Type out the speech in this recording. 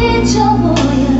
你这模样